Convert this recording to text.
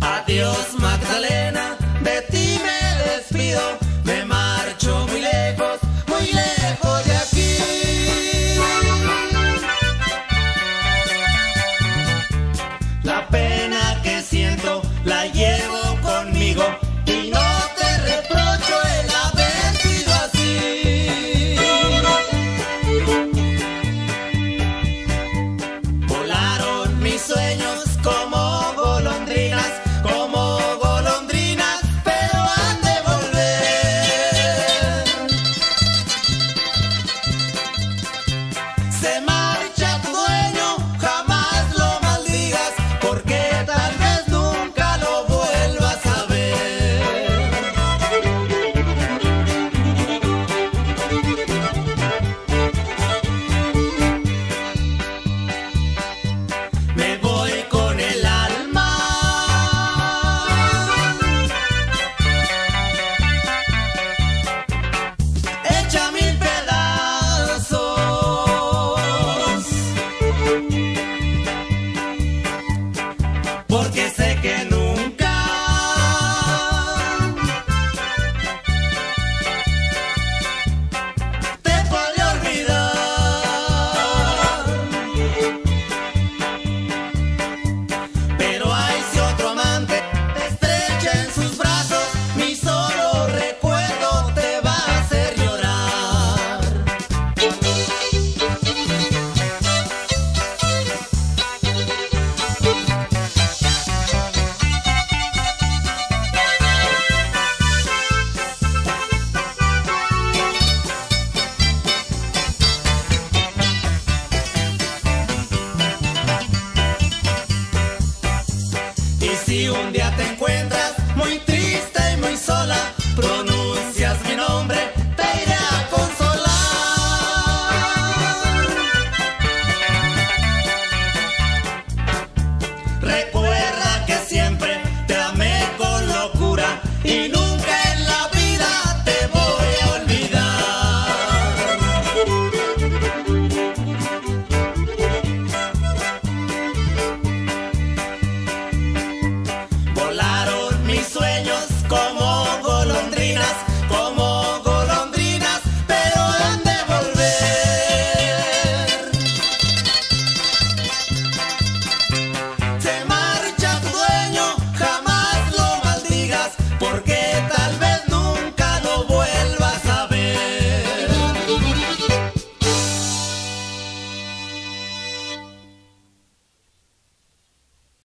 Adiós Magdalena, de ti me despido. Pronto.